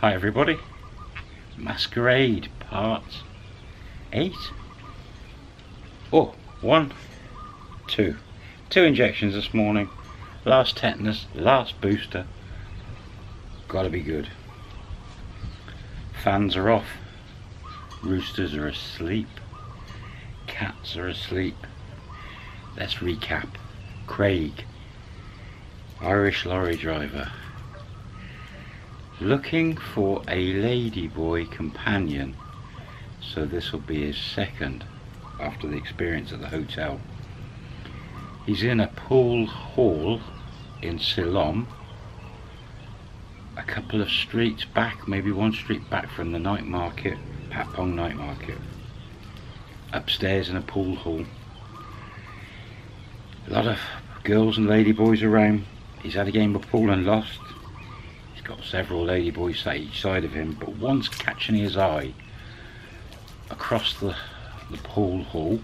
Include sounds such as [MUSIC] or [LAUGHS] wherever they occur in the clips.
Hi everybody. Masquerade part 8. Oh, one, two. Two injections this morning. Last tetanus, last booster. Gotta be good. Fans are off. Roosters are asleep. Cats are asleep. Let's recap. Craig, Irish lorry driver, looking for a ladyboy companion. So this will be his second after the experience at the hotel. He's in a pool hall in Silom, a couple of streets back, maybe one street back from the night market, Patpong night market. Upstairs in a pool hall. A lot of girls and ladyboys around. He's had a game of pool and lost. Got several ladyboys at each side of him, but one's catching his eye across the, the pool hall.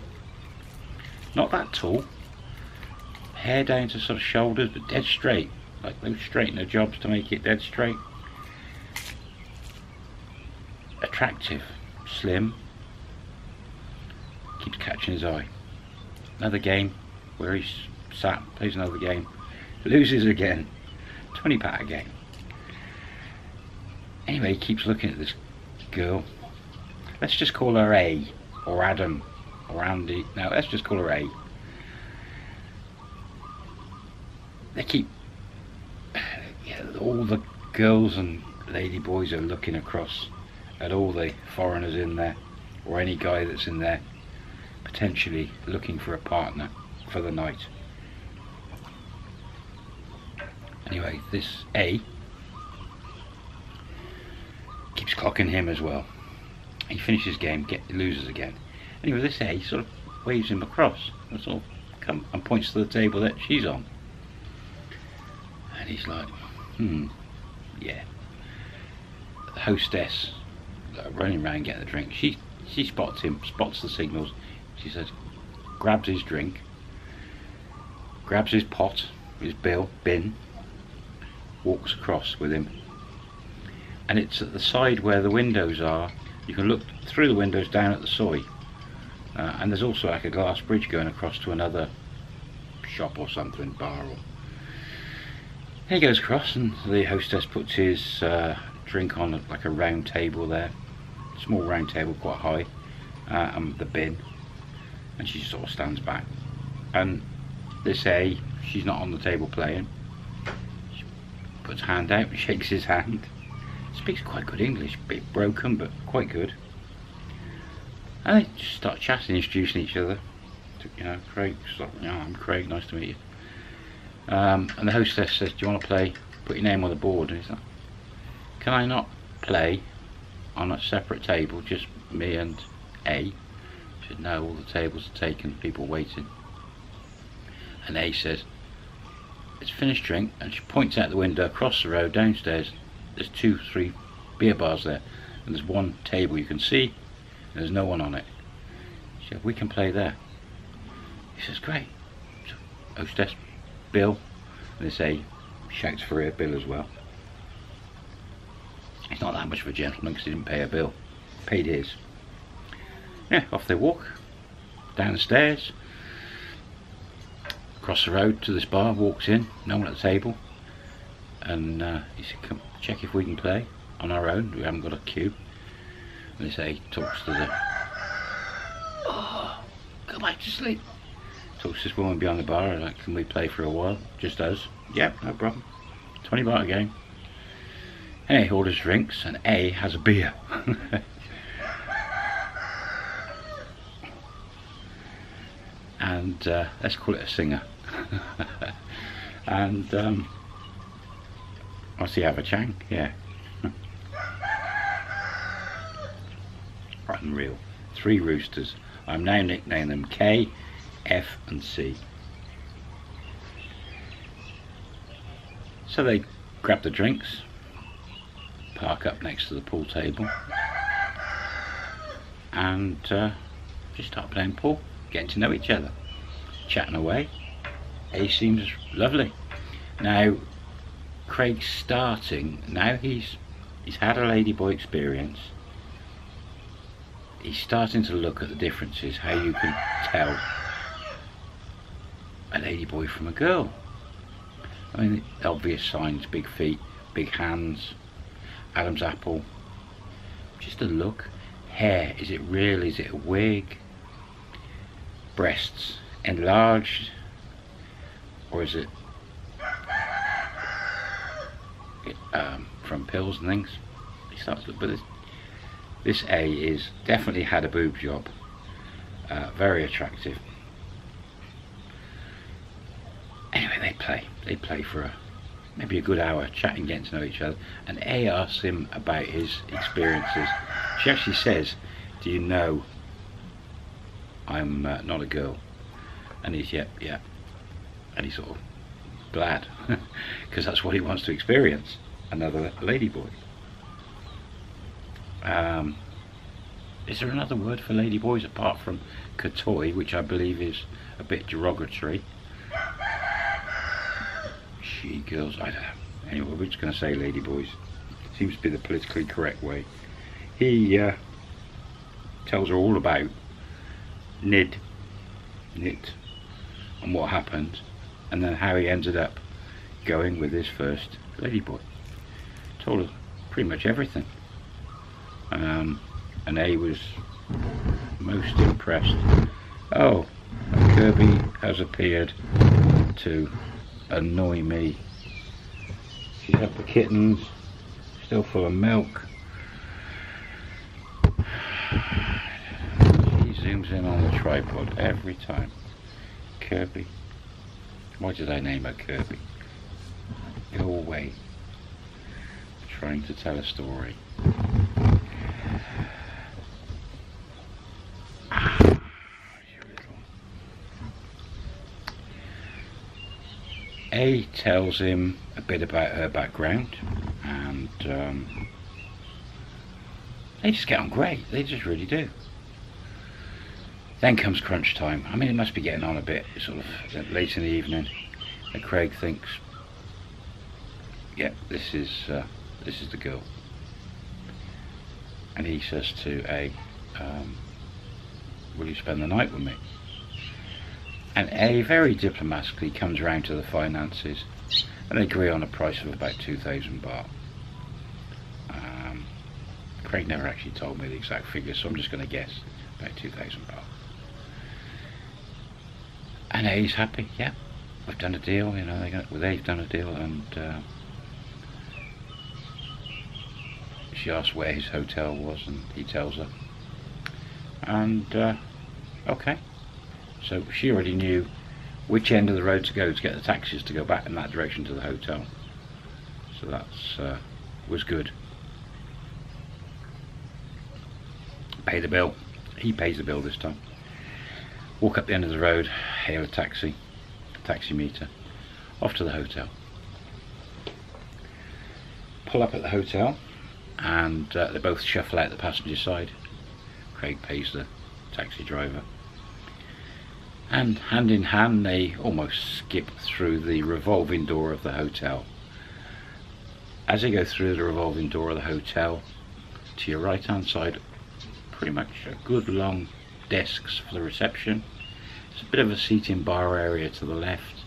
Not that tall. Hair down to sort of shoulders, but dead straight. Like they those straightener jobs to make it dead straight. Attractive, slim. Keeps catching his eye. Another game where he's sat, plays another game, loses again. 20 pack game. Anyway, he keeps looking at this girl. Let's just call her A, or Adam, or Andy. No, let's just call her A. They keep, [SIGHS] yeah, all the girls and lady boys are looking across at all the foreigners in there, or any guy that's in there, potentially looking for a partner for the night. Anyway, this A keeps clocking him as well. He finishes game, get loses again. Anyway, this A sort of waves him across. And sort of come and points to the table that she's on. And he's like, hmm, yeah. The hostess running around getting the drink. She she spots him, spots the signals. She says, grabs his drink, grabs his pot, his bill, bin, walks across with him. And it's at the side where the windows are. You can look through the windows down at the soi. Uh, and there's also like a glass bridge going across to another shop or something, bar or... He goes across and the hostess puts his uh, drink on like a round table there. Small round table, quite high. Uh, and the bin. And she sort of stands back. And they say she's not on the table playing She puts hand out and [LAUGHS] shakes his hand. Speaks quite good English, bit broken but quite good. And they just start chatting, introducing each other. You know, Craig, like, oh, I'm Craig, nice to meet you. Um, and the hostess says, do you want to play, put your name on the board? And he's like, can I not play on a separate table, just me and A? She said, no, all the tables are taken, people waiting. And A says, it's finished drink and she points out the window across the road downstairs there's two three beer bars there and there's one table you can see and there's no one on it. She said we can play there. He says great. So, hostess bill and they say shouts for a bill as well. He's not that much of a gentleman because he didn't pay a bill. Paid his. Yeah off they walk down the stairs across the road to this bar, walks in, no one at the table, and uh, he said, come check if we can play on our own, we haven't got a queue. And they say, talks to the, oh, go back to sleep. Talks to this woman behind the bar, and like, can we play for a while? Just us. Yep, no problem. 20 baht a game. A orders drinks, and A has a beer. [LAUGHS] and uh, let's call it a Singha. [LAUGHS] and um, what's he have a chang? Yeah. Unreal. Three roosters. I'm now nicknaming them K, F and C. So they grab the drinks, park up next to the pool table and uh, just start playing pool, getting to know each other, chatting away. He seems lovely. Now, Craig's starting, now he's He's had a ladyboy experience. He's starting to look at the differences, how you can tell a ladyboy from a girl. I mean, obvious signs, big feet, big hands, Adam's apple. Just a look. Hair, is it real? Is it a wig? Breasts, enlarged? Or is it um, from pills and things. He but this, this A is definitely had a boob job. Uh, very attractive. Anyway, they play. They play for a, maybe a good hour, chatting, getting to know each other. And A asks him about his experiences. She actually says, "Do you know I'm uh, not a girl?" And he's, "Yep, yeah, yeah." And he's sort of glad [LAUGHS] because that's what he wants to experience another ladyboy. Um, is there another word for ladyboys apart from kathoey, which I believe is a bit derogatory? She girls, I don't know. Anyway, we're just going to say ladyboys. Seems to be the politically correct way. He uh, tells her all about Nid, Nit, and what happened, and then how he ended up going with his first ladyboy told us pretty much everything. Um, and A was most impressed. Oh, Kirby has appeared to annoy me. She's had the kittens, still full of milk. He zooms in on the tripod every time. Kirby. Why did I name her Kirby? Go away trying to tell a story. [SIGHS] A tells him a bit about her background and um, they just get on great, they just really do. Then comes crunch time. I mean, it must be getting on a bit, sort of late in the evening. And Craig thinks, yeah, this is uh, this is the girl. And he says to A, um, will you spend the night with me? And A very diplomatically comes around to the finances and they agree on a price of about 2,000 baht. Um, Craig never actually told me the exact figure, so I'm just going to guess about 2,000 baht. And A's happy, yeah, we've done a deal, you know, they they've done a deal and uh, she asks where his hotel was and he tells her. And uh, okay. So she already knew which end of the road to go to get the taxis to go back in that direction to the hotel. So that's uh, was good. Pay the bill. He pays the bill this time. Walk up the end of the road hail a taxi taxi meter. Off to the hotel. Pull up at the hotel and uh, they both shuffle out the passenger side. Craig pays the taxi driver. And hand in hand they almost skip through the revolving door of the hotel. As they go through the revolving door of the hotel, to your right hand side, pretty much a good long desks for the reception. It's a bit of a seating bar area to the left.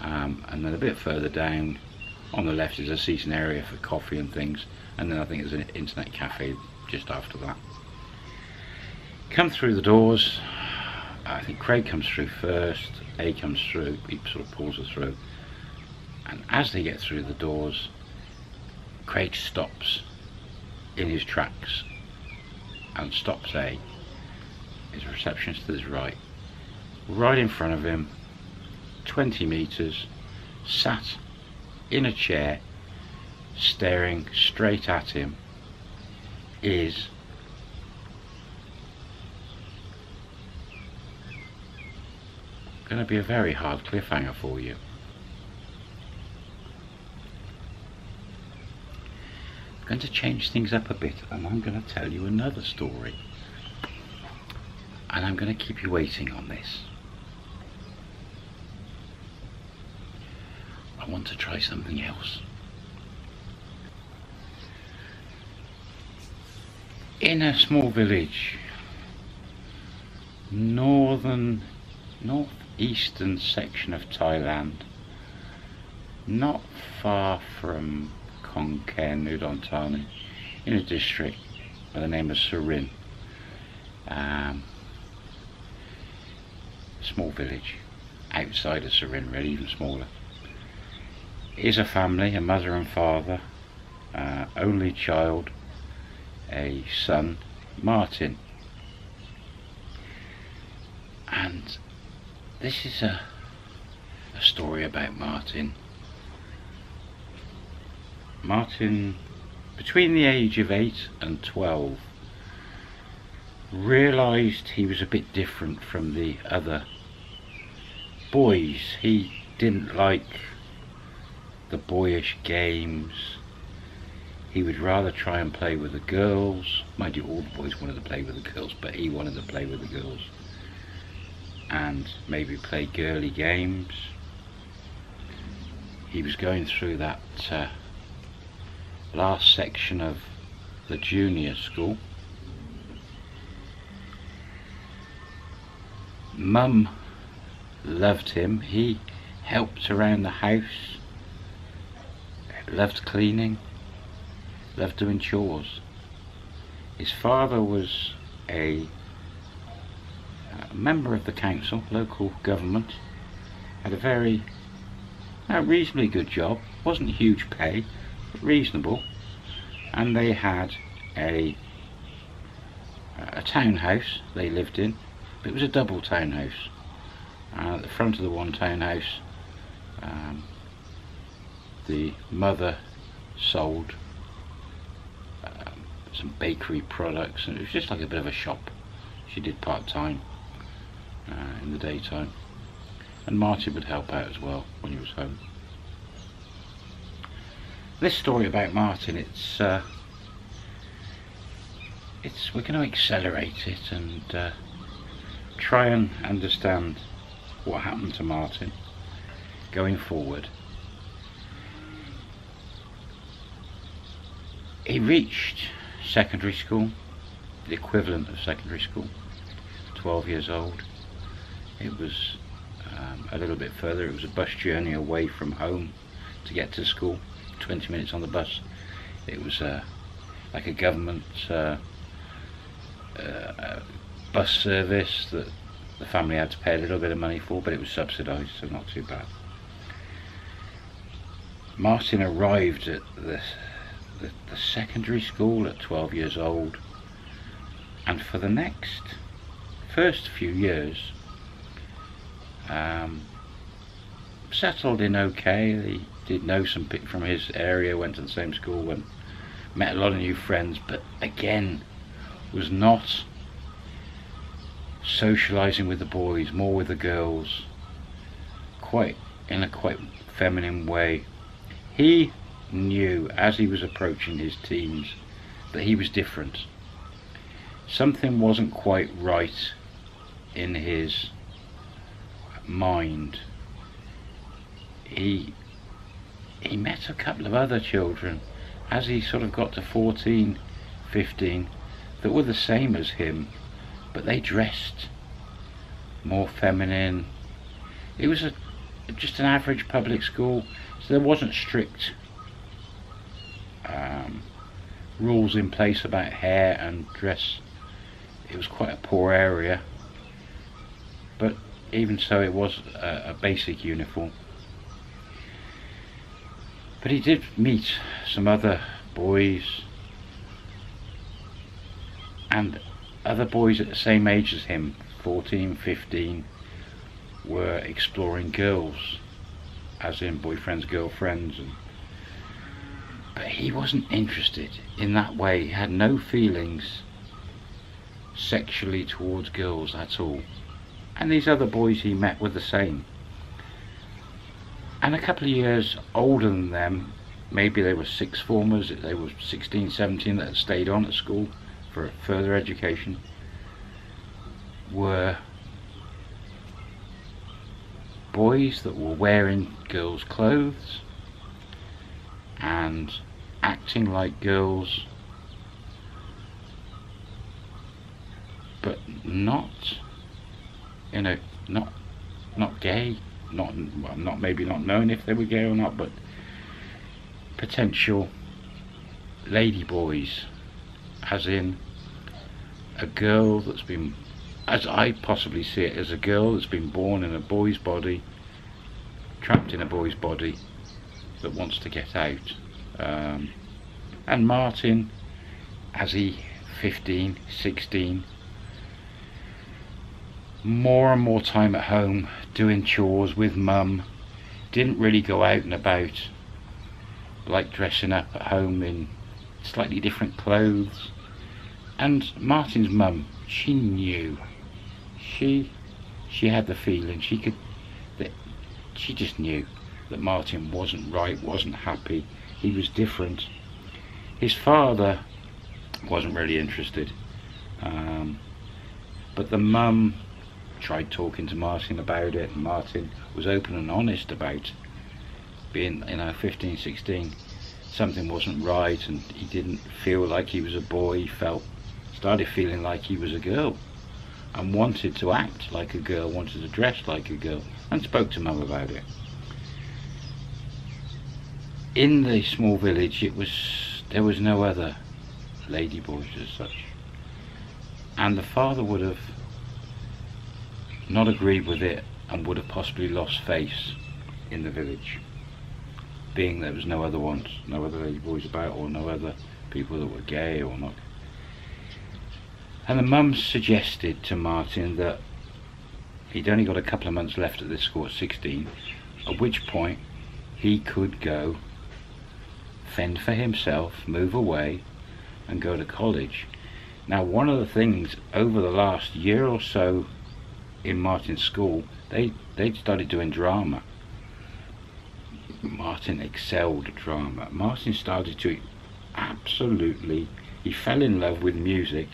Um, and then a bit further down on the left is a seating area for coffee and things and then I think there's an internet cafe just after that. Come through the doors, I think Craig comes through first, A comes through, he sort of pulls her through, and as they get through the doors, Craig stops in his tracks and stops A. His receptionist to his right, right in front of him, 20 metres, sat in a chair staring straight at him is going to be a very hard cliffhanger for you. I'm going to change things up a bit and I'm going to tell you another story. And I'm going to keep you waiting on this. I want to try something else. In a small village, northern, northeastern section of Thailand, not far from Udon Thani, in a district by the name of Surin. Um, small village outside of Surin, really, even smaller. Is a family, a mother and father, uh, only child, a son, Martin. And this is a, a story about Martin. Martin, between the age of 8 and 12, realised he was a bit different from the other boys. He didn't like the boyish games. He would rather try and play with the girls. Mind you, all the boys wanted to play with the girls, but he wanted to play with the girls. And maybe play girly games. He was going through that uh, last section of the junior school. Mum loved him. He helped around the house, loved cleaning, loved doing chores. His father was a, a member of the council, local government, had a very a reasonably good job, wasn't huge pay, but reasonable, and they had a a townhouse they lived in, but it was a double townhouse. And at the front of the one townhouse um, the mother sold some bakery products and it was just like a bit of a shop. She did part-time uh, in the daytime. And Martin would help out as well when he was home. This story about Martin it's uh, it's we're going to accelerate it and uh, try and understand what happened to Martin going forward. He reached secondary school, the equivalent of secondary school, 12 years old. It was um, a little bit further, it was a bus journey away from home to get to school, 20 minutes on the bus. It was uh, like a government uh, uh, bus service that the family had to pay a little bit of money for, but it was subsidised, so not too bad. Martin arrived at the, the, the, secondary school at 12 years old, and for the next first few years, um, settled in okay. He did know some people from his area, went to the same school, and met a lot of new friends, but again, was not socializing with the boys, more with the girls, quite in a quite feminine way. He knew as he was approaching his teens that he was different. Something wasn't quite right in his mind. He he met a couple of other children as he sort of got to 14, 15 that were the same as him but they dressed more feminine. It was a just an average public school, so there wasn't strict um, rules in place about hair and dress. It was quite a poor area, but even so, it was a, a basic uniform. But he did meet some other boys and other boys at the same age as him, 14, 15, were exploring girls, as in boyfriends, girlfriends, and but he wasn't interested in that way. He had no feelings sexually towards girls at all. And these other boys he met were the same. And a couple of years older than them, maybe they were six formers, they were 16, 17 that had stayed on at school, for further education were boys that were wearing girls' clothes and acting like girls but not, you know, not not gay, not well, not maybe not knowing if they were gay or not, but potential lady boys, as in a girl that's been, as I possibly see it, as a girl that's been born in a boy's body, trapped in a boy's body, that wants to get out. Um, and Martin, as he 15, 16, more and more time at home doing chores with mum, didn't really go out and about, like dressing up at home in slightly different clothes. And Martin's mum, she knew. She she had the feeling she could that she just knew that Martin wasn't right, wasn't happy, he was different. His father wasn't really interested. Um, but the mum tried talking to Martin about it and Martin was open and honest about being you know 15 16 something wasn't right and he didn't feel like he was a boy he felt started feeling like he was a girl and wanted to act like a girl wanted to dress like a girl and spoke to mum about it in the small village it was there was no other lady boys as such. And the father would have not agreed with it and would have possibly lost face in the village being there was no other ones no other lady boys about or no other people that were gay or not. And the mum suggested to Martin that he'd only got a couple of months left at this school at 16 at which point he could go fend for himself move away and go to college now one of the things over the last year or so in Martin's school, they they started doing drama. Martin excelled at drama. Martin started to absolutely, he fell in love with music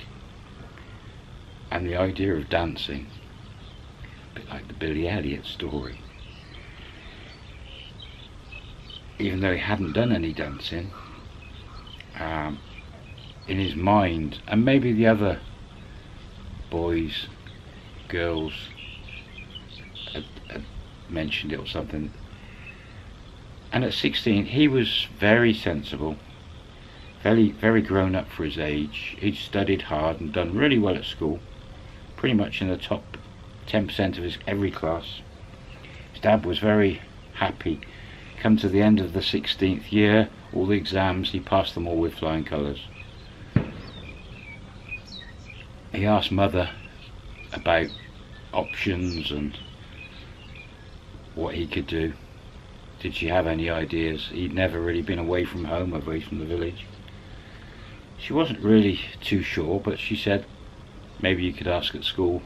and the idea of dancing. A bit like the Billy Elliot story. Even though he hadn't done any dancing, um, in his mind, and maybe the other boys girls had, had mentioned it or something. And at 16, he was very sensible, very, very grown up for his age. He'd studied hard and done really well at school, pretty much in the top 10% of his every class. His dad was very happy. Come to the end of the 16th year, all the exams, he passed them all with flying colours. He asked mother about options and what he could do. Did she have any ideas? He'd never really been away from home, away from the village. She wasn't really too sure, but she said maybe you could ask at school.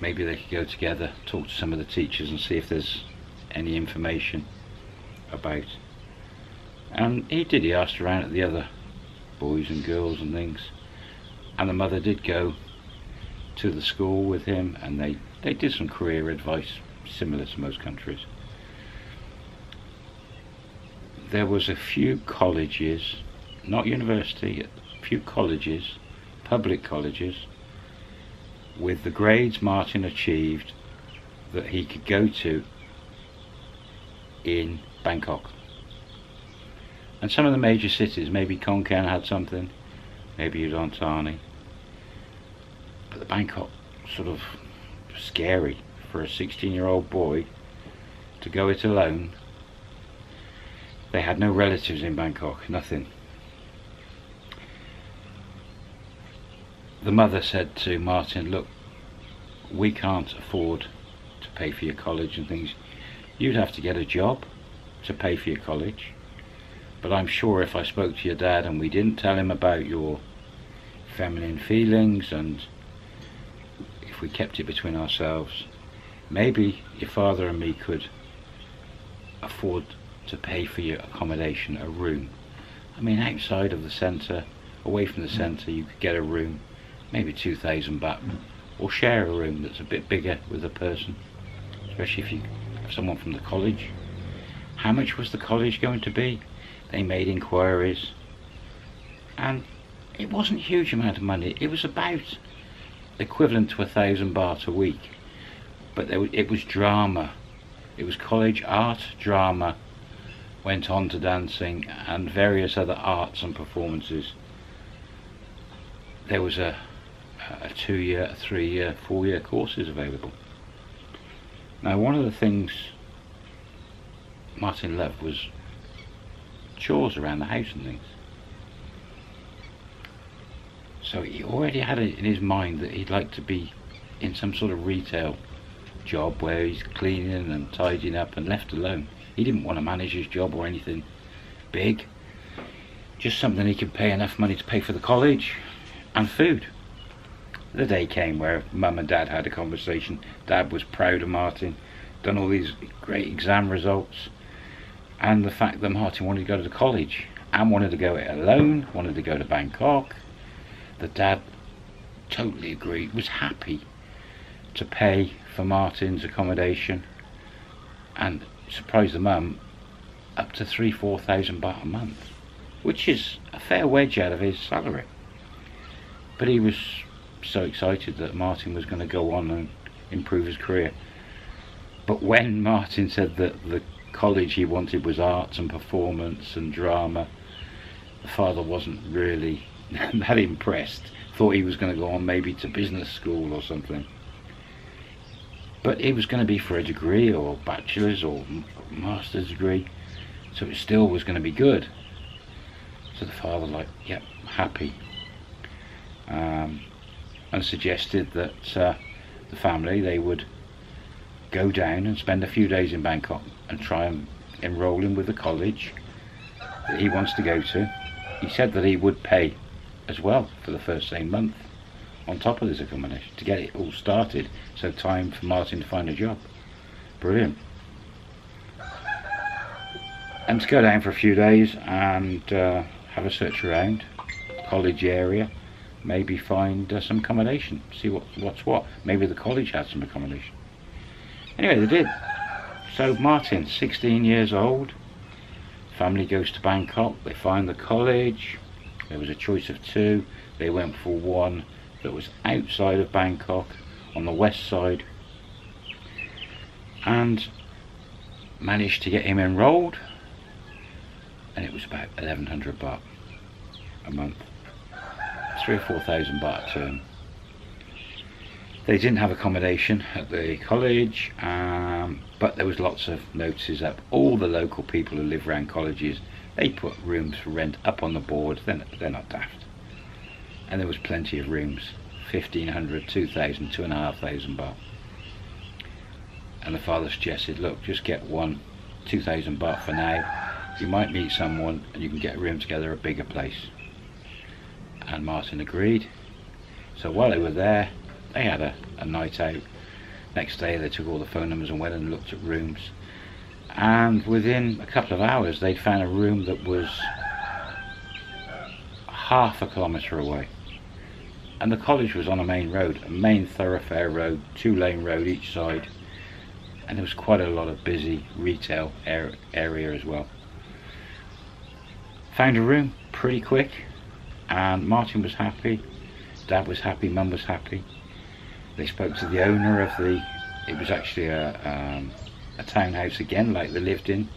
Maybe they could go together, talk to some of the teachers and see if there's any information about. And he did, he asked around at the other boys and girls and things. And the mother did go to the school with him and they, they did some career advice similar to most countries. There was a few colleges, not university, a few colleges, public colleges, with the grades Martin achieved that he could go to in Bangkok. And some of the major cities, maybe Khon Kaen had something, maybe Udon Thani, but the Bangkok sort of scary for a 16 year old boy to go it alone. They had no relatives in Bangkok, nothing. The mother said to Martin, look, we can't afford to pay for your college and things. You'd have to get a job to pay for your college. But I'm sure if I spoke to your dad and we didn't tell him about your feminine feelings and if we kept it between ourselves, maybe your father and me could afford to pay for your accommodation, a room. I mean, outside of the centre, away from the centre, you could get a room, maybe 2,000 baht, or share a room that's a bit bigger with a person, especially if you someone from the college. How much was the college going to be? They made inquiries, and it wasn't a huge amount of money. It was about equivalent to a thousand baht a week. But there, it was drama. It was college art, drama, went on to dancing and various other arts and performances. There was a, a two-year, three-year, four-year courses available. Now one of the things Martin loved was chores around the house and things. So he already had it in his mind that he'd like to be in some sort of retail job where he's cleaning and tidying up and left alone. He didn't want to manage his job or anything big. Just something he could pay enough money to pay for the college and food. The day came where mum and dad had a conversation. Dad was proud of Martin, done all these great exam results, and the fact that Martin wanted to go to college and wanted to go it alone, wanted to go to Bangkok. The dad totally agreed, was happy to pay for Martin's accommodation and surprise the mum up to three, four thousand baht a month, which is a fair wage out of his salary. But he was so excited that Martin was going to go on and improve his career. But when [LAUGHS] Martin said that the college he wanted was arts and performance and drama, the father wasn't really [LAUGHS] that impressed. Thought he was going to go on maybe to business school or something but it was going to be for a degree or bachelor's or master's degree so it still was going to be good so the father like yep happy um, and suggested that uh, the family they would go down and spend a few days in Bangkok and try and enroll him with the college that he wants to go to he said that he would pay as well for the first same month on top of this accommodation to get it all started. So time for Martin to find a job. Brilliant. And to go down for a few days and uh, have a search around college area, maybe find uh, some accommodation, see what what's what. Maybe the college had some accommodation. Anyway, they did. So Martin, 16 years old, family goes to Bangkok, they find the college, there was a choice of two, they went for one that was outside of Bangkok on the west side and managed to get him enrolled and it was about 1100 baht a month three or four thousand baht a term they didn't have accommodation at the college um, but there was lots of notices up all the local people who live around colleges they put rooms for rent up on the board they're, they're not daft. And there was plenty of rooms 1500 2000 two and a half thousand baht. And the father suggested look just get one 2000 baht for now. You might meet someone and you can get a room together a bigger place and Martin agreed. So while they were there they had a, a night out. Next day they took all the phone numbers and went and looked at rooms. And within a couple of hours they'd found a room that was half a kilometre away. And the college was on a main road, a main thoroughfare road, two lane road each side. And there was quite a lot of busy retail area as well. Found a room pretty quick and Martin was happy, dad was happy, mum was happy. They spoke to the owner of the, it was actually a, um, a townhouse again like they lived in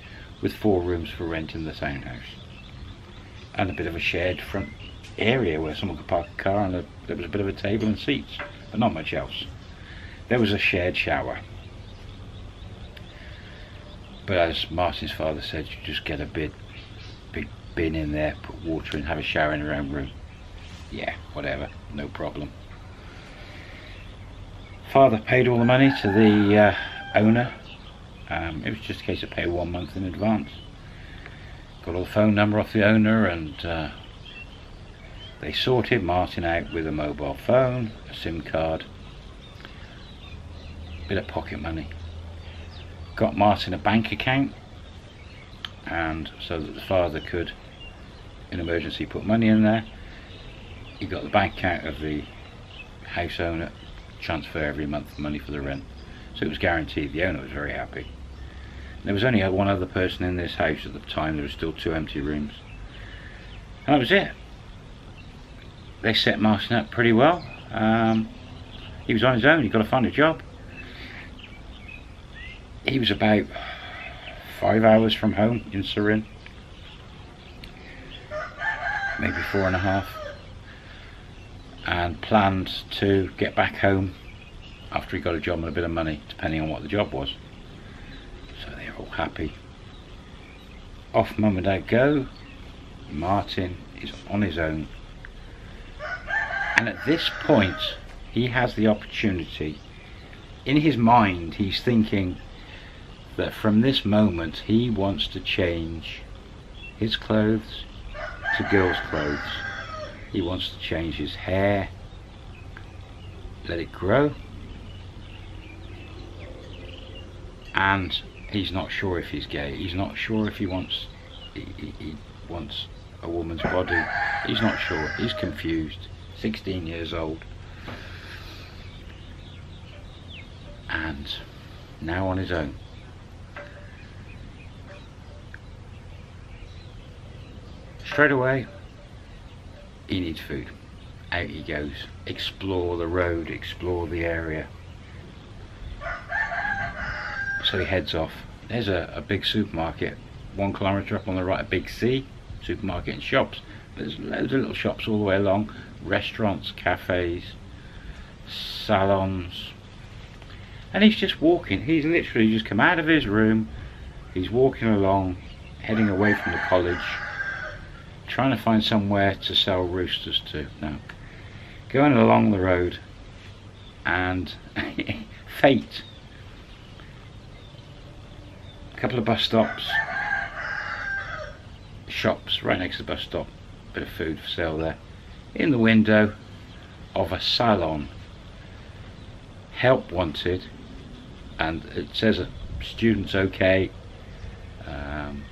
with four rooms for rent in the townhouse and a bit of a shared front area where someone could park a car and a, there was a bit of a table and seats, but not much else. There was a shared shower. But as Martin's father said, you just get a big bin in there, put water in, have a shower in her own room. Yeah, whatever, no problem. Father paid all the money to the uh, owner. Um, it was just a case of pay one month in advance. Got all the phone number off the owner and uh, they sorted Martin out with a mobile phone, a SIM card, a bit of pocket money. Got Martin a bank account and so that the father could in emergency put money in there. He got the bank account of the house owner, transfer every month money for the rent. So it was guaranteed. The owner was very happy. There was only one other person in this house at the time. There were still two empty rooms. And that was it they set Martin up pretty well. Um, he was on his own, he got to find a job. He was about five hours from home in Surin. Maybe four and a half. And planned to get back home after he got a job and a bit of money, depending on what the job was. So they're all happy. Off mum and dad go. Martin is on his own. And at this point, he has the opportunity. In his mind, he's thinking that from this moment, he wants to change his clothes to girls' clothes. He wants to change his hair, let it grow, and he's not sure if he's gay. He's not sure if he wants he, he, he wants a woman's body. He's not sure. He's confused. 16 years old. And now on his own. Straight away, he needs food. Out he goes. Explore the road, explore the area. So he heads off. There's a, a big supermarket, one kilometre up on the right, a Big C, supermarket and shops. There's loads of little shops all the way along, restaurants, cafes, salons. And he's just walking. He's literally just come out of his room. He's walking along, heading away from the college, trying to find somewhere to sell roosters to. Now, going along the road, and [LAUGHS] fate a couple of bus stops, shops right next to the bus stop, bit of food for sale there. In the window of a salon, help wanted, and it says a students okay, um,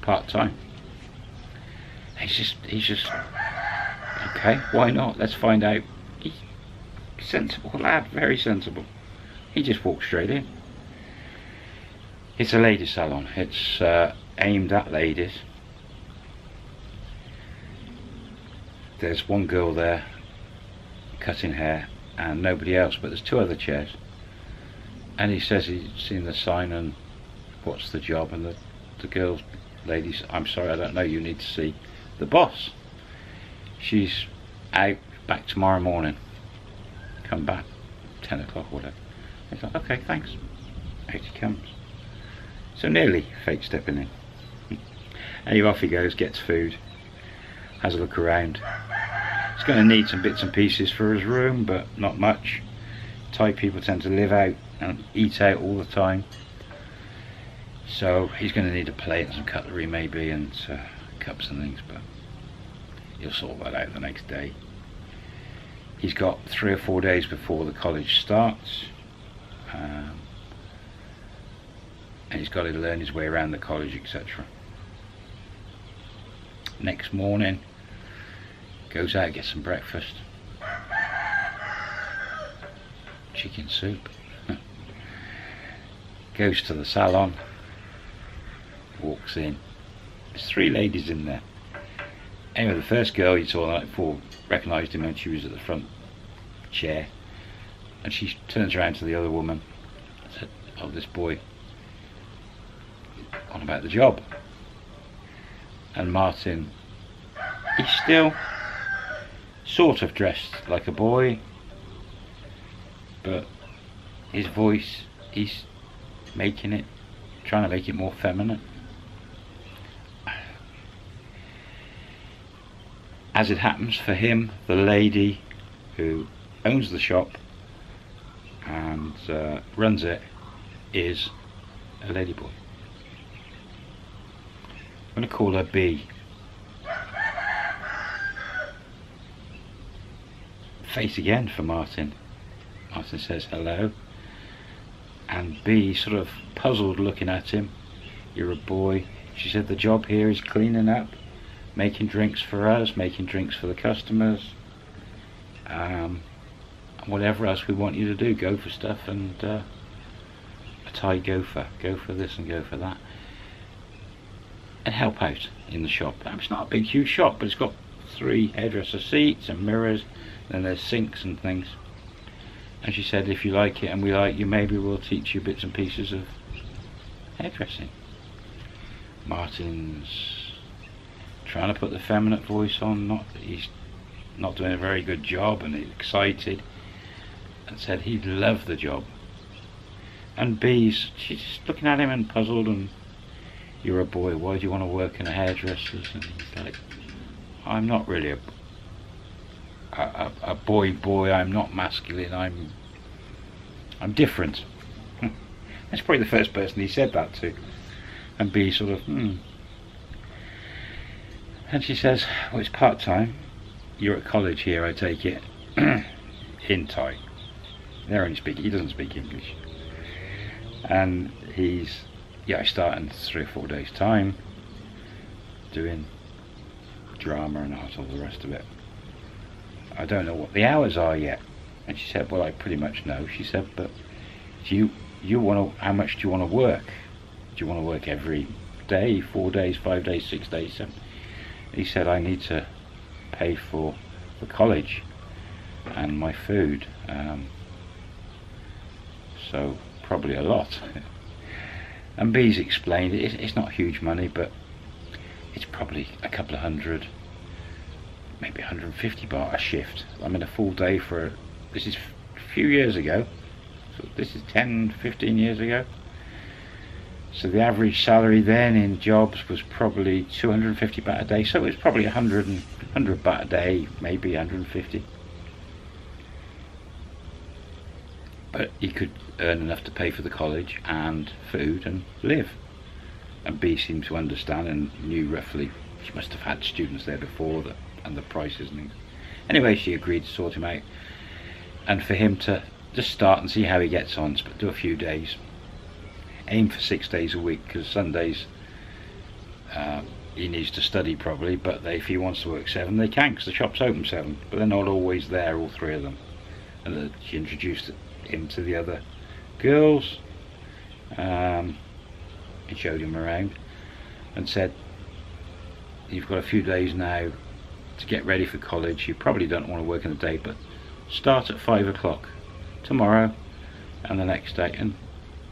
part time. He's just, he's just, okay, why not? Let's find out. He's sensible lad, very sensible. He just walked straight in. It's a ladies salon. It's uh, aimed at ladies. There's one girl there cutting hair and nobody else but there's two other chairs and he says he's seen the sign and what's the job and the, the girl ladies I'm sorry I don't know you need to see the boss she's out back tomorrow morning come back 10 o'clock or whatever he's like okay thanks out he comes so nearly fake stepping in. [LAUGHS] anyway, off he goes, gets food, has a look around. He's going to need some bits and pieces for his room, but not much. Thai people tend to live out and eat out all the time. So he's going to need a plate and some cutlery maybe and uh, cups and things, but he'll sort that out the next day. He's got three or four days before the college starts. Um, and he's got to learn his way around the college etc next morning goes out gets some breakfast chicken soup [LAUGHS] goes to the salon walks in there's three ladies in there anyway the first girl you saw the night before recognised him and she was at the front chair and she turns around to the other woman and said oh this boy on about the job. And Martin, he's still sort of dressed like a boy, but his voice, he's making it, trying to make it more feminine. As it happens for him, the lady who owns the shop and uh, runs it is a ladyboy. I'm going to call her B. Face again for Martin. Martin says hello. And B sort of puzzled looking at him. You're a boy. She said the job here is cleaning up, making drinks for us, making drinks for the customers. Um, whatever else we want you to do, go for stuff and uh, a Thai gopher. Go for this and go for that and help out in the shop. It's not a big huge shop but it's got three hairdresser seats and mirrors, and there's sinks and things. And she said, if you like it and we like you, maybe we'll teach you bits and pieces of hairdressing. Martin's trying to put the feminine voice on. Not he's not doing a very good job, and he's excited, and said he'd love the job. And B's she's just looking at him and puzzled, and you're a boy. Why do you want to work in a hairdresser's? And he's like, I'm not really a a, a boy boy. I'm not masculine. I'm I'm different. [LAUGHS] That's probably the first person he said that to. And B sort of, hmm. And she says, well, it's part time. You're at college here, I take it. [CLEARS THROAT] in Thai. they're only speak, he doesn't speak English. And he's, yeah, I start in three or four days' time doing drama and art, all the rest of it. I don't know what the hours are yet. And she said, well, I pretty much know. She said, but do you, you want to, how much do you want to work? Do you want to work every day, four days, five days, six days? Seven? He said, I need to pay for, the college and my food. Um, so probably a lot. [LAUGHS] and B's explained it, it's not huge money, but it's probably a couple of hundred maybe 150 baht a shift. I mean a full day for, this is a few years ago, so this is 10, 15 years ago. So the average salary then in jobs was probably 250 baht a day, so it was probably 100, 100 baht a day, maybe 150. But he could earn enough to pay for the college and food and live. And B seemed to understand and knew roughly, she must have had students there before that and the prices and things. Anyway, she agreed to sort him out and for him to just start and see how he gets on, but do a few days. Aim for six days a week because Sundays uh, he needs to study probably, but they, if he wants to work seven, they can because the shop's open seven, but they're not always there, all three of them. And she introduced him to the other girls um, and showed him around and said, you've got a few days now to get ready for college. You probably don't want to work in the day, but start at five o'clock tomorrow and the next day, and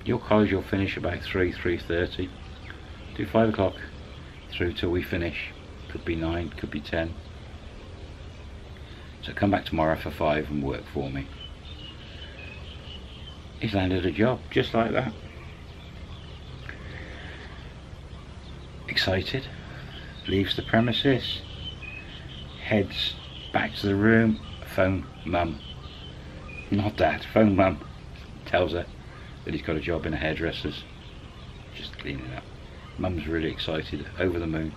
your college will finish about three, three thirty. Do five o'clock through till we finish. Could be nine, could be ten. So come back tomorrow for five and work for me. He's landed a job just like that. Excited, leaves the premises, heads back to the room, phone mum. Not dad, phone mum. Tells her that he's got a job in a hairdresser's. Just cleaning up. Mum's really excited, over the moon.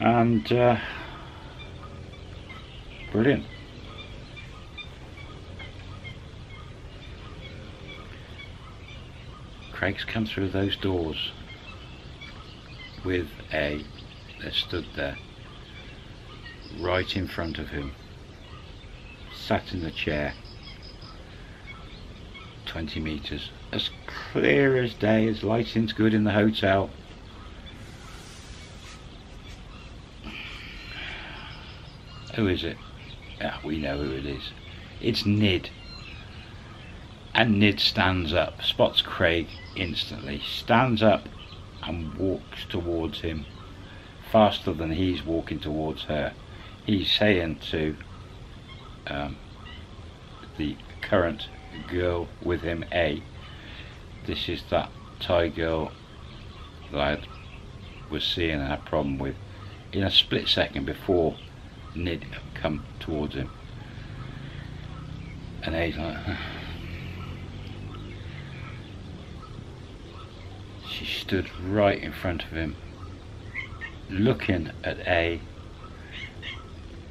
And, uh, brilliant. Craig's come through those doors with a, they stood there right in front of him, sat in the chair, 20 metres, as clear as day, as lighting's good in the hotel. Who is it? Yeah, we know who it is. It's Nid. And Nid stands up, spots Craig instantly, stands up and walks towards him faster than he's walking towards her he's saying to um, the current girl with him, A, this is that Thai girl that I was seeing and had a problem with in a split second before Nid come towards him. And A's like, she stood right in front of him, looking at A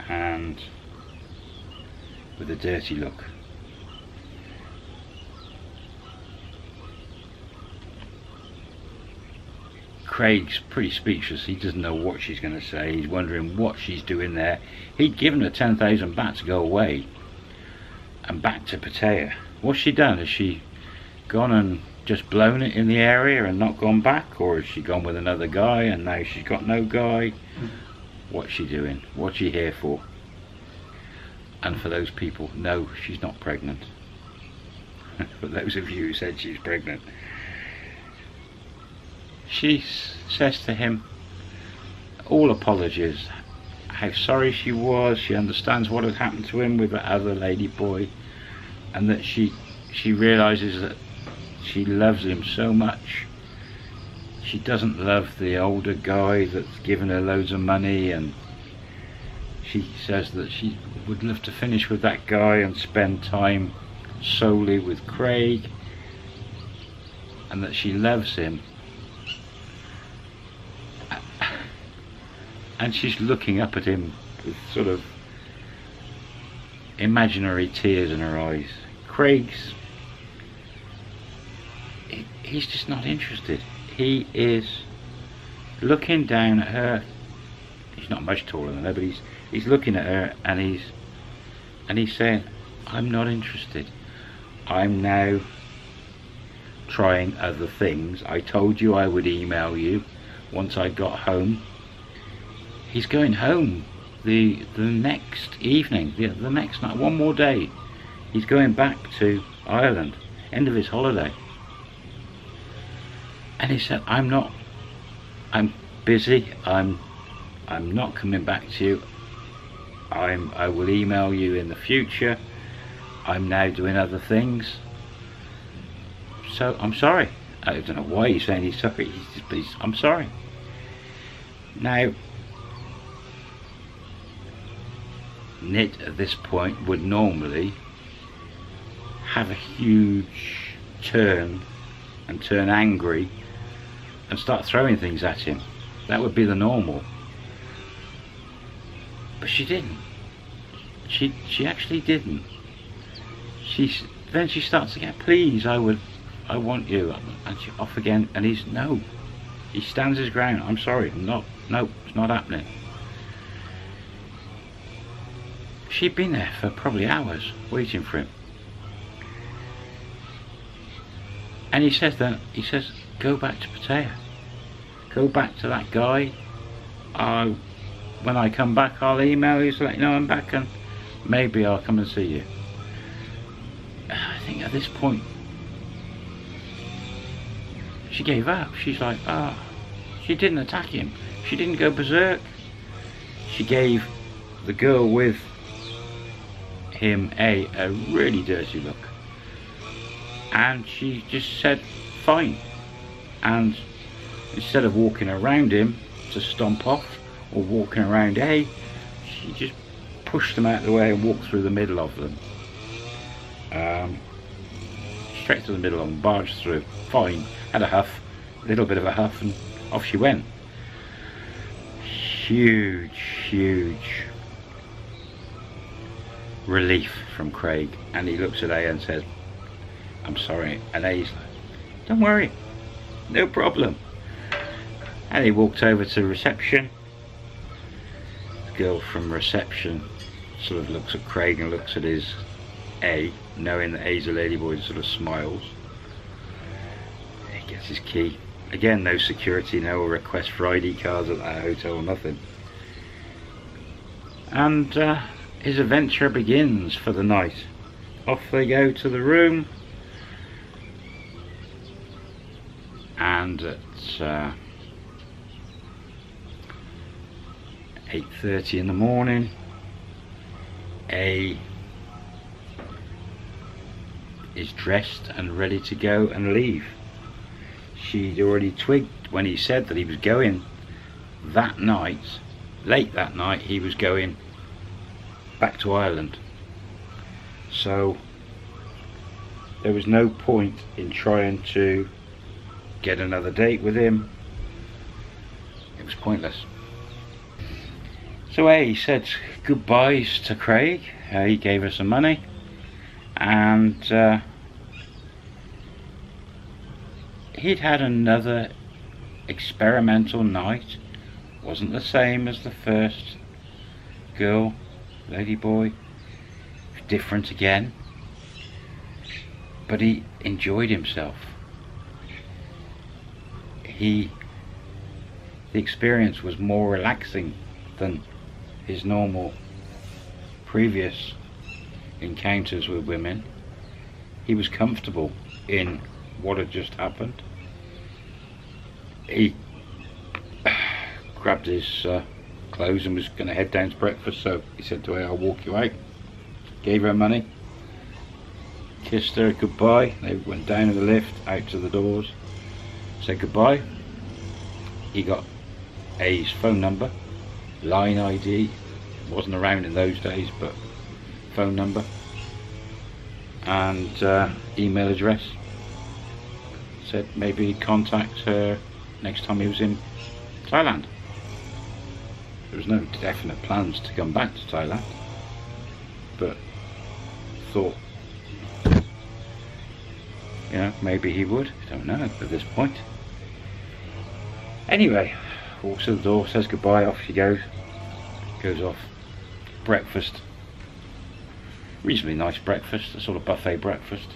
and with a dirty look. Craig's pretty speechless. He doesn't know what she's going to say. He's wondering what she's doing there. He'd given her 10,000 baht to go away and back to Pattaya. What's she done? Has she gone and just blown it in the area and not gone back? Or has she gone with another guy and now she's got no guy? what's she doing? What's she here for? And for those people, no, she's not pregnant. [LAUGHS] for those of you who said she's pregnant. She says to him, all apologies, how sorry she was, she understands what had happened to him with that other lady boy, and that she she realizes that she loves him so much. She doesn't love the older guy that's given her loads of money and she says that she would love to finish with that guy and spend time solely with Craig and that she loves him and she's looking up at him with sort of imaginary tears in her eyes. Craig's he's just not interested. He is looking down at her. He's not much taller than her but he's he's looking at her and he's and he's saying I'm not interested. I'm now trying other things. I told you I would email you once I got home he's going home the the next evening the, the next night one more day he's going back to Ireland end of his holiday and he said I'm not I'm busy I'm I'm not coming back to you I'm, I will email you in the future. I'm now doing other things. So I'm sorry. I don't know why he's saying he's sorry, he's he's, I'm sorry. Now, Nid at this point would normally have a huge turn and turn angry and start throwing things at him. That would be the normal. But she didn't. She she actually didn't. She then she starts again. Please, I would, I want you. And she off again. And he's no. He stands his ground. I'm sorry. I'm not. No, it's not happening. She'd been there for probably hours waiting for him. And he says then, he says, go back to Pattaya. Go back to that guy. I when I come back I'll email you to let you know I'm back and maybe I'll come and see you. I think at this point she gave up. She's like, ah, oh. she didn't attack him. She didn't go berserk. She gave the girl with him a, a really dirty look. And she just said, fine. And instead of walking around him to stomp off, or walking around A, she just pushed them out of the way and walked through the middle of them. Um, straight to the middle of them, barged through, fine, had a huff, a little bit of a huff, and off she went. Huge, huge relief from Craig, and he looks at A and says, I'm sorry, and A's like, don't worry, no problem. And he walked over to reception The girl from reception sort of looks at Craig and looks at his A, knowing that A's a ladyboy and sort of smiles. He gets his key. Again, no security, no request for ID cards at that hotel, nothing. And uh, his adventure begins for the night. Off they go to the room. And at uh, 8.30 in the morning A is dressed and ready to go and leave she'd already twigged when he said that he was going that night late that night he was going back to Ireland. So there was no point in trying to get another date with him. It was pointless. So uh, he said goodbyes to Craig. Uh, he gave us some money. And uh, he'd had another experimental night. Wasn't the same as the first girl, lady boy. Different again. But he enjoyed himself. He the experience was more relaxing than his normal previous encounters with women. He was comfortable in what had just happened. He [SIGHS] grabbed his uh, clothes and was going to head down to breakfast, so he said to her, I'll walk you out. Gave her money, kissed her goodbye. They went down in the lift, out to the doors, said goodbye. He got A's phone number, line ID, wasn't around in those days, but phone number, and uh, email address. Said maybe contact her next time he was in Thailand. There was no definite plans to come back to Thailand, but thought, you know, maybe he would. I don't know at this point. Anyway, walks to the door, says goodbye, off she goes. Goes off. Breakfast. Reasonably nice breakfast, a sort of buffet breakfast.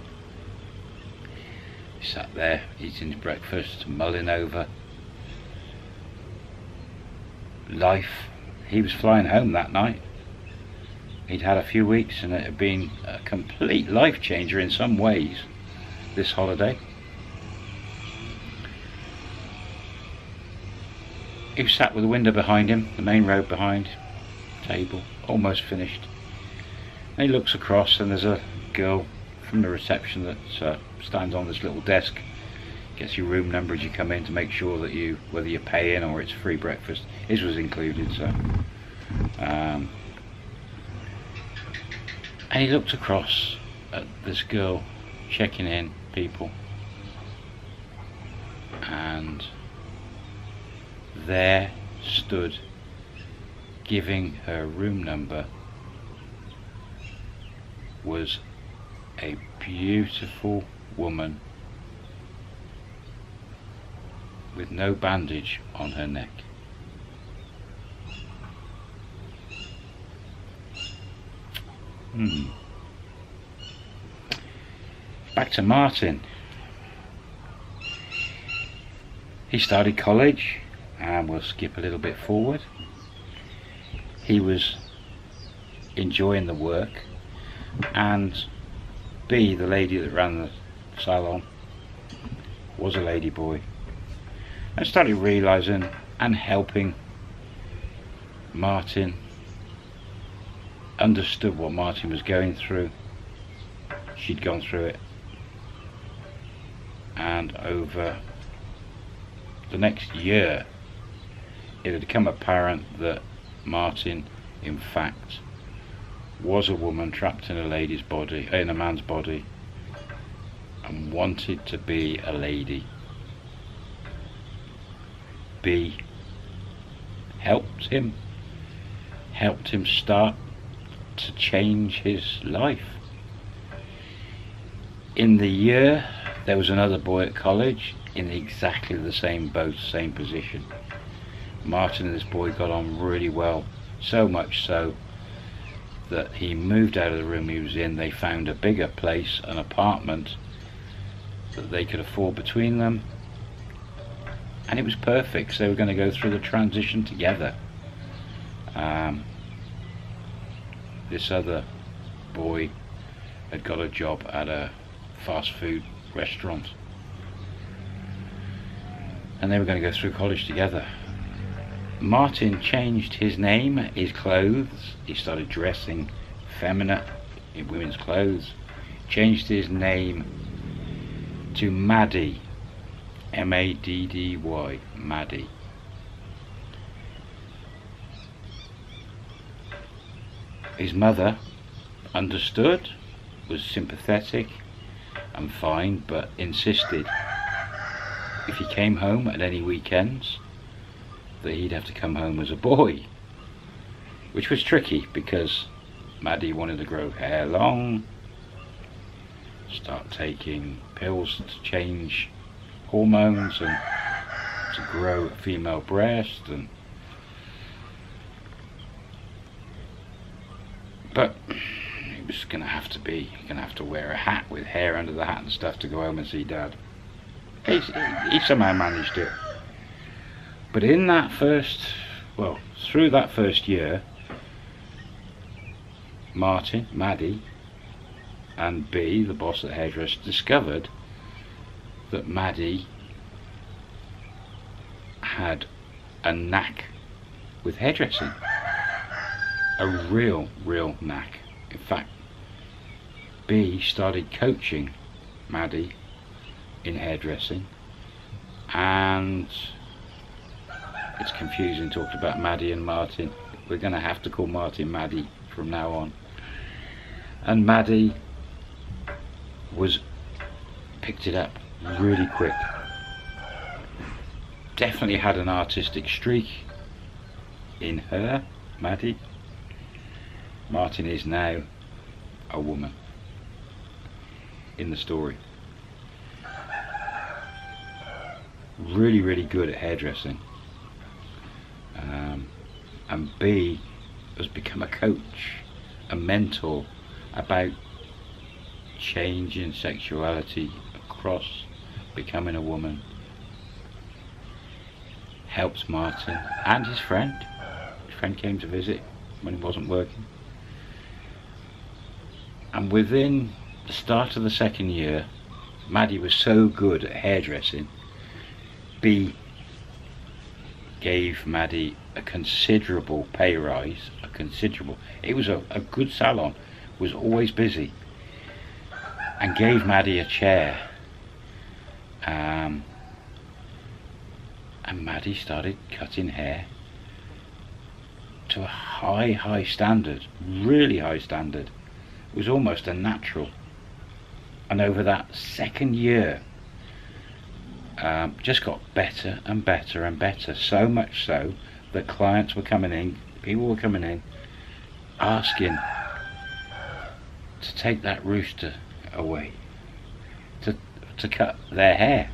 He sat there eating his breakfast, mulling over life. He was flying home that night. He'd had a few weeks and it had been a complete life changer in some ways, this holiday. He sat with the window behind him, the main road behind, table, almost finished. And he looks across and there's a girl from the reception that uh, stands on this little desk gets your room number as you come in to make sure that you whether you pay in or it's free breakfast his was included so um, and he looked across at this girl checking in people and there stood giving her room number was a beautiful woman with no bandage on her neck. Hmm. Back to Martin. He started college and we'll skip a little bit forward. He was enjoying the work and B, the lady that ran the salon, was a lady boy. I started realizing and helping Martin understood what Martin was going through. She'd gone through it. And over the next year it had become apparent that Martin in fact was a woman trapped in a lady's body in a man's body and wanted to be a lady B helped him, helped him start to change his life. In the year, there was another boy at college in exactly the same boat, same position. Martin and this boy got on really well, so much so that he moved out of the room he was in. They found a bigger place, an apartment that they could afford between them and it was perfect so they were going to go through the transition together. Um, this other boy had got a job at a fast food restaurant. And they were going to go through college together. Martin changed his name, his clothes, he started dressing feminine in women's clothes, changed his name to Maddy M-A-D-D-Y, Maddy. His mother understood, was sympathetic and fine, but insisted if he came home at any weekends that he'd have to come home as a boy. Which was tricky because Maddy wanted to grow hair long, start taking pills to change hormones and to grow a female breast and but he was gonna have to be gonna have to wear a hat with hair under the hat and stuff to go home and see dad. He, he somehow managed it. But in that first well, through that first year, Martin, Maddy, and B, the boss at the hairdresser, discovered that Maddy had a knack with hairdressing. A real, real knack. In fact, B started coaching Maddy in hairdressing and it's confusing talking about Maddy and Martin. We're going to have to call Martin Maddy from now on. And Maddy was picked it up really quick. Definitely had an artistic streak in her, Maddy. Martin is now a woman in the story. Really, really good at hairdressing. Um, and B has become a coach, a mentor about changing sexuality across becoming a woman. Helps Martin and his friend. His friend came to visit when he wasn't working. And within the start of the second year, Maddy was so good at hairdressing, B gave Maddy a considerable pay rise, a considerable, it was a, a good salon, was always busy, and gave Maddy a chair. Um, and Maddy started cutting hair to a high, high standard, really high standard. It was almost a natural. And over that second year, um, just got better and better and better. So much so that clients were coming in, people were coming in, asking to take that rooster away, to cut their hair,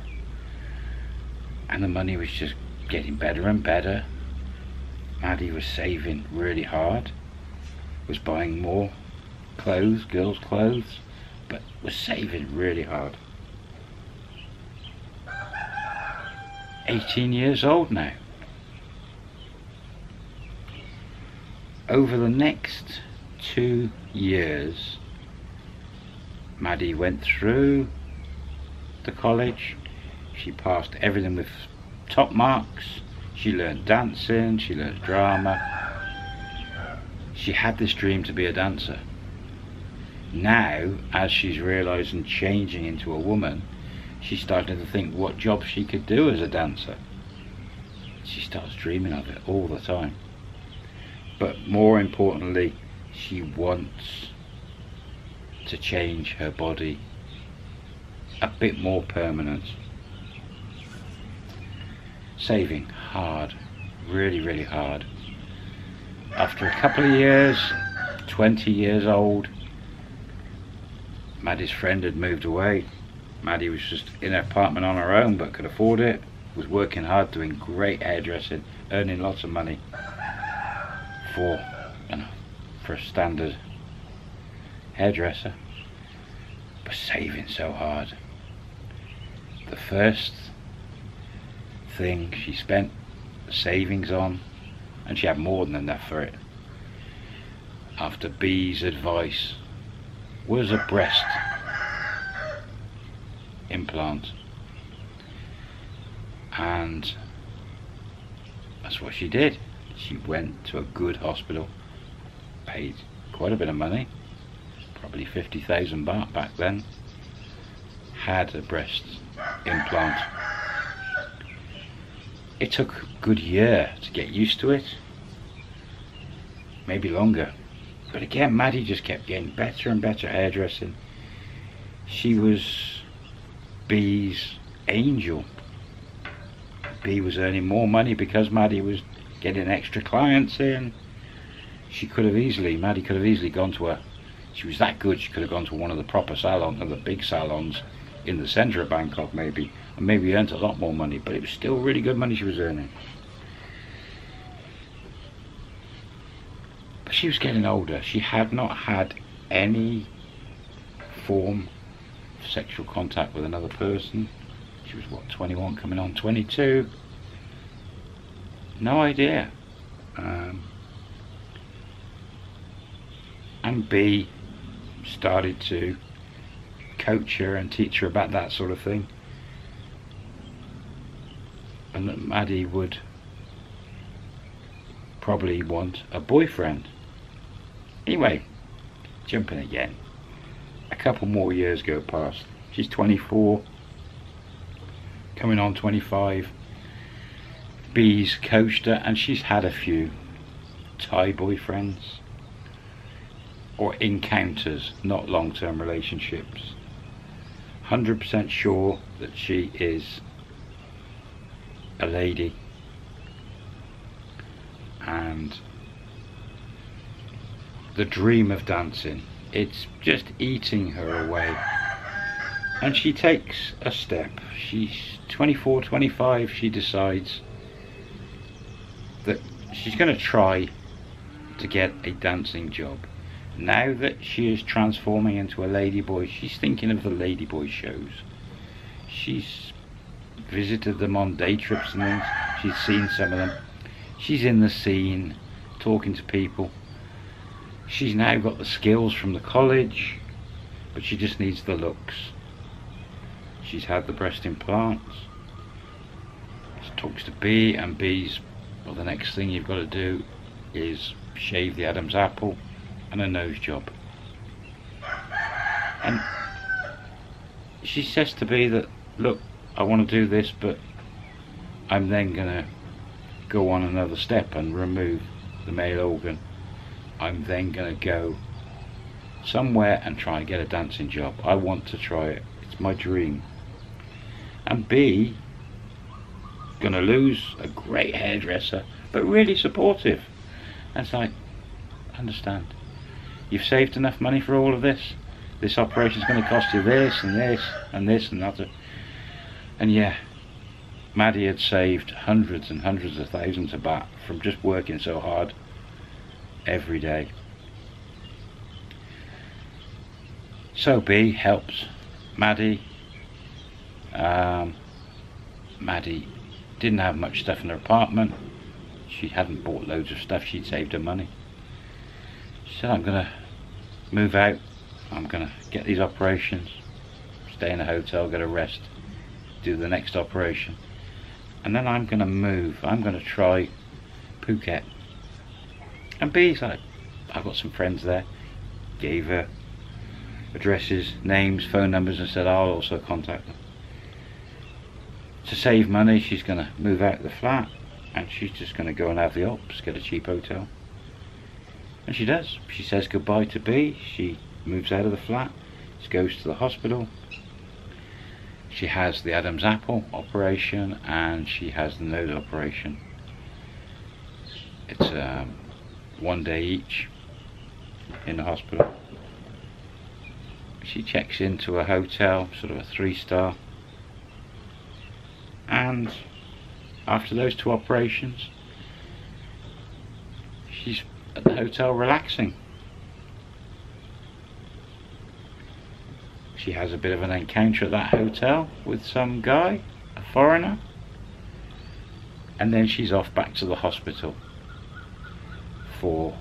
and the money was just getting better and better. Maddy was saving really hard, was buying more clothes, girls' clothes, but was saving really hard. 18 years old now. Over the next two years, Maddy went through the college. She passed everything with top marks. She learned dancing, she learned drama. She had this dream to be a dancer. Now, as she's realising changing into a woman, she's starting to think what job she could do as a dancer. She starts dreaming of it all the time. But more importantly, she wants to change her body a bit more permanent. Saving hard, really, really hard. After a couple of years, 20 years old, Maddy's friend had moved away Maddy was just in an apartment on her own but could afford it. Was working hard, doing great hairdressing, earning lots of money for you know for a standard hairdresser. But saving so hard. The first thing she spent savings on and she had more than enough for it after B's advice was a breast implant. And that's what she did. She went to a good hospital paid quite a bit of money probably 50,000 baht back then had a breast implant it took a good year to get used to it maybe longer but again Maddy just kept getting better and better hairdressing she was B's angel. B was earning more money because Maddy was getting extra clients in. She could have easily, Maddy could have easily gone to a, she was that good, she could have gone to one of the proper salons, of the big salons in the centre of Bangkok maybe, and maybe earned a lot more money, but it was still really good money she was earning. But she was getting older. She had not had any form sexual contact with another person. She was what, 21 coming on 22? No idea Um, and B started to coach her and teach her about that sort of thing. And that Maddy would probably want a boyfriend. Anyway, jumping again. A couple more years go past. She's 24, coming on 25. B's coached her and she's had a few Thai boyfriends or encounters, not long-term relationships. 100% sure that she is a lady. And the dream of dancing it's just eating her away. And she takes a step. She's 24 25 she decides that she's going to try to get a dancing job now that she is transforming into a ladyboy she's thinking of the ladyboy shows. She's visited them on day trips and things. She's seen some of them. She's in the scene talking to people. She's now got the skills from the college but she just needs the looks. She's had the breast implants. She talks to B and B's well the next thing you've got to do is shave the Adam's apple and a nose job and she says to B that look I want to do this but I'm then gonna go on another step and remove the male organ I'm then going to go somewhere and try and get a dancing job. I want to try it. It's my dream. And B, going to lose a great hairdresser, but really supportive. And so I understand. You've saved enough money for all of this. This operation is going to cost you this and this and this and that. And yeah, Maddy had saved hundreds and hundreds of thousands of baht from just working so hard every day. So B helps Maddy. Um, Maddy didn't have much stuff in her apartment. She hadn't bought loads of stuff. She'd saved her money. She said, I'm to move out. I'm going to get these operations. Stay in a hotel, get a rest. Do the next operation. And then I'm going to move. I'm going to try Phuket. And B's like, I've got some friends there. Gave her addresses, names, phone numbers and said I'll also contact them. To save money she's going to move out of the flat and she's just going to go and have the ops, get a cheap hotel. And she does. She says goodbye to B. She moves out of the flat. She goes to the hospital. She has the Adam's apple operation and she has the nose operation. It's um, one day each in the hospital. She checks into a hotel, sort of a three star, and after those two operations, she's at the hotel relaxing. She has a bit of an encounter at that hotel with some guy, a foreigner, and then she's off back to the hospital for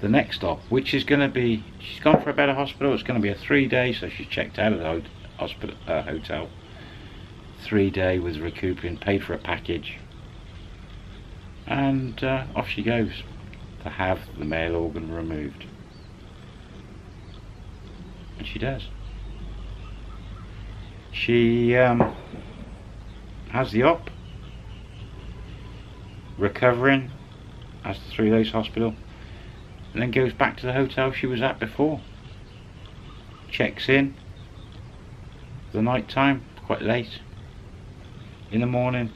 the next stop, which is going to be, she's gone for a better hospital, it's going to be a three day, so she's checked out of the hospital, uh, hotel, three day with recouping, paid for a package, and uh, off she goes to have the male organ removed. And she does. She um, has the op, recovering, as the Three Days Hospital and then goes back to the hotel she was at before checks in the night time quite late in the morning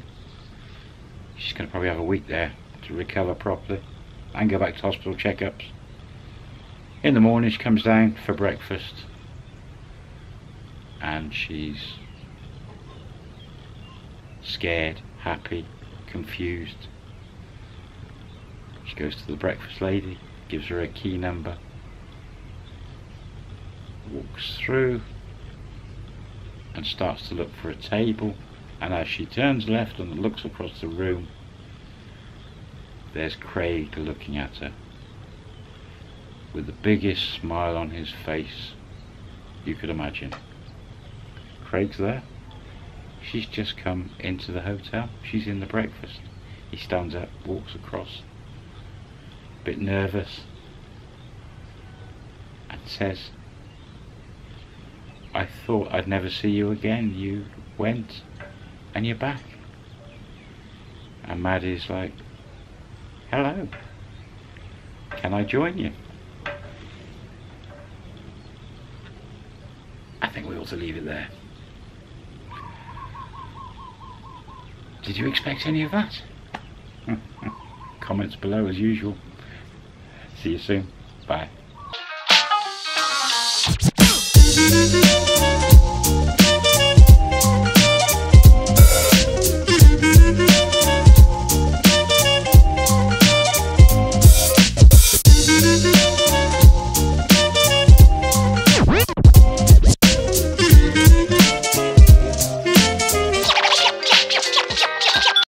she's going to probably have a week there to recover properly and go back to hospital checkups. In the morning she comes down for breakfast and she's scared happy confused. She goes to the breakfast lady, gives her a key number, walks through and starts to look for a table. And as she turns left and looks across the room There's Craig looking at her with the biggest smile on his face you could imagine. Craig's there. She's just come into the hotel. She's in the breakfast. He stands up, walks across, a bit nervous, and says, I thought I'd never see you again. You went and you're back. And Maddy's like, hello, can I join you? I think we ought to leave it there. Did you expect any of that? [LAUGHS] Comments below as usual. See you soon. Bye.